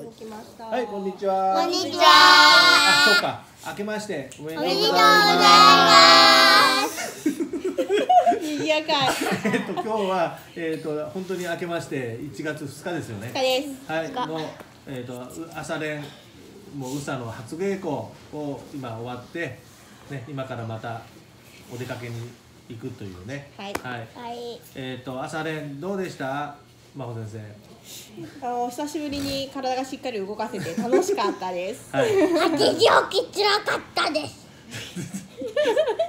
動きました。はい、こんにちは。こんにちは。あ、そうか。明けましておめでとうございます。賑やかい。えっと今日はえっと本当に明けまして1月2日ですよね。です。はい、のえっとう朝練もう宇佐の初稽古を今終わってね今からまたお出かけに行くというね。はいはい。はい。えっと朝練どうでした？真帆先あの久しぶりに体がしっかり動かせて楽しかったです。生。はい。8時起きつらかったです。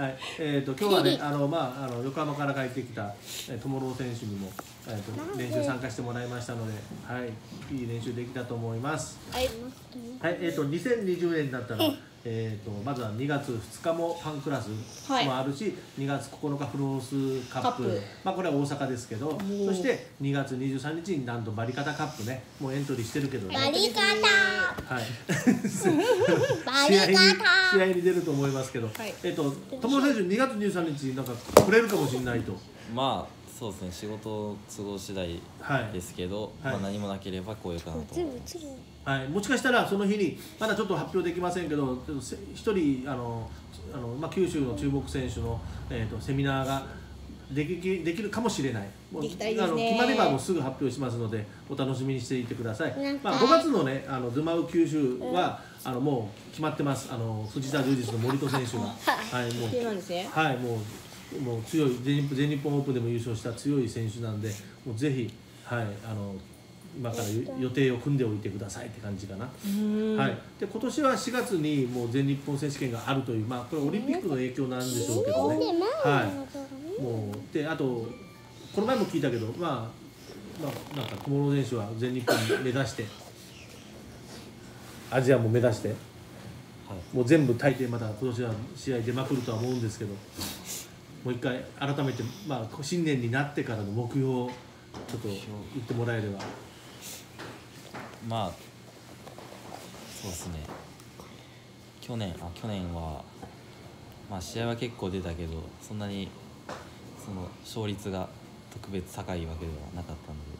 はい、えー、と今日はね、あのまああの横浜から帰ってきたえー友郎選手にも、えー、と練習参加してもらいましたので、はい、いい練習できたと思います。はい。はい、えっ、と2020年だったら、えっ、とまずは2月2日もファンクラスはい。もあるし、2月9日フロースカップ、まあこれは大阪ですけど、おそして2月23日になんとバリカタカップね、もうエントリーしてるけどね。バリカはい。試合にカ試合に出ると思いますけど、はい。えっと友野選手2月23日になんか来れるかもしれないと、まあそうですね。仕事都合次第はいですけど、はい。まあ、何もなければ来ようかなと思います。はい、もしかしたらその日にまだちょっと発表できませんけどちょっとせ一人あのあの、まあ、九州の注目選手の、えー、とセミナーができできるかもしれないもうねあの決まればもうすぐ発表しますのでお楽しみにしていてくださいまあ、5月のねあのドゥマウ九州は、あのもう決まってますあの藤田充実の森戸選手が、はい、もう。はい、もうもう強い全日全日本オープンでも優勝した強い選手なんで、もうぜひはいあの今から予定を組んでおいてくださいって感じかな。はい。で今年は4月にもう全日本選手権があるというまあこれオリンピックの影響なんでしょうけどね。はい。もうであとこの前も聞いたけどまあまあなんか小室選手は全日本目指してアジアも目指して。はいもう全部大抵また今年は試合出まくるとは思うんですけどもう一回改めて、まあ、新年になってからの目標をちょっと言ってもらえればまあそうですね去年あ去年はまあ試合は結構出たけどそんなにその勝率が特別高いわけではなかったので、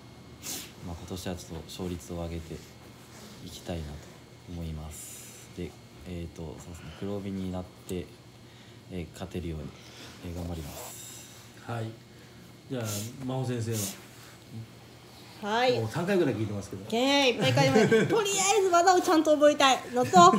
まあ、今年はちょっと勝率を上げていきたいなと思います。でえっ、とそうですね黒帯になって、えー勝てるように、えー頑張ります。はい。じゃあ真帆先生は、はい。もう3回ぐらい聞いてますけど。けーいっぱい書いてます。とりあえず技をちゃんと覚えたいのと。覚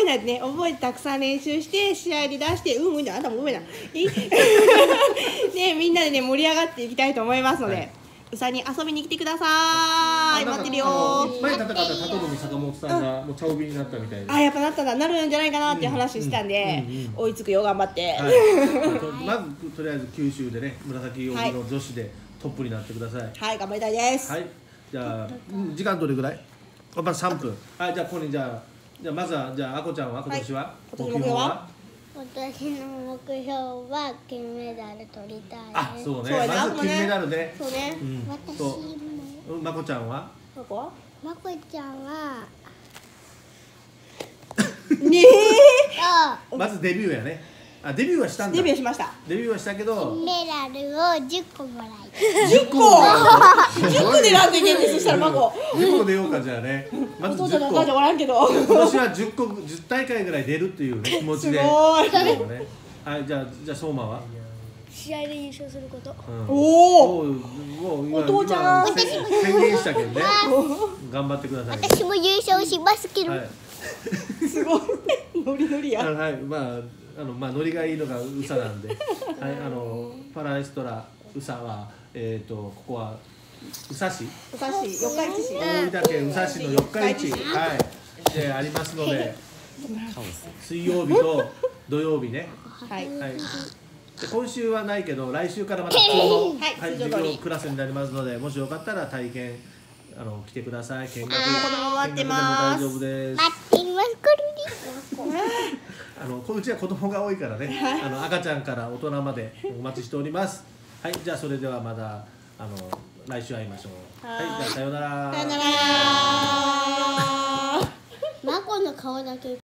えないとね覚えてたくさん練習して試合で出してうんうんであんたも覚えな。ねみんなでね盛り上がっていきたいと思いますので、はい。うさに遊びに来てください。待ってるよ前戦った高野坂本さんがもう茶帯になったみたいで、あやっぱなったらなるんじゃないかなっていう話したんで、うんうんうん追いつくよ頑張って、はい、まずとりあえず九州でね紫帯の女子でトップになってくださいはい頑張りたいです、はい、じゃあ、うん時間どれぐらい？あまず三分。はい、じゃあここにじゃあ、じゃあまずはじゃああこちゃんは今年は、今年の目標は？私の目標は金メダル取りたいあ、です。そうね。まず金メダルね。そうねうん。私そも。まこちゃんは？ここ？はまこちゃんは。ねあまずデビューやね。あ、デビューはしたんだ。デビューしましたデビューはしたけど、金メダルを10個もらい10個10 個でなんでいけんねんそしたらマコ10個出ようかじゃあね。まず10個。お父さんのお母ちゃんおらんけど今年は10個10大会ぐらい出るっていうね気持ちで。すごいそうね。はい、じゃあじゃあ相馬は？試合で優勝することうんおおお父ちゃん今宣宣言したけどね。頑張ってくださいね。私も優勝しますけど、はい。すごいノリノリやはい、まあ、あの、まあ、ノリがいいのが宇佐なんで。はい、あの、パラエストラ宇佐は、えっ、と、ここは。宇佐市。お菓子四日市市大分県宇佐市の四日市。はい。で、ありますので。水曜日と土曜日ね。はいはい。で今週はないけど、来週からまた普通の、はい授業クラスになりますので、もしよかったら体験。あの、来てください。見学。子供待ってます見学でも大丈夫です。待っていますくるりあのこうちは子供が多いからね、あの赤ちゃんから大人までお待ちしております。はい、じゃあそれではまだあの来週会いましょう。はい、じゃあさようなら。さよなら マコの顔だけ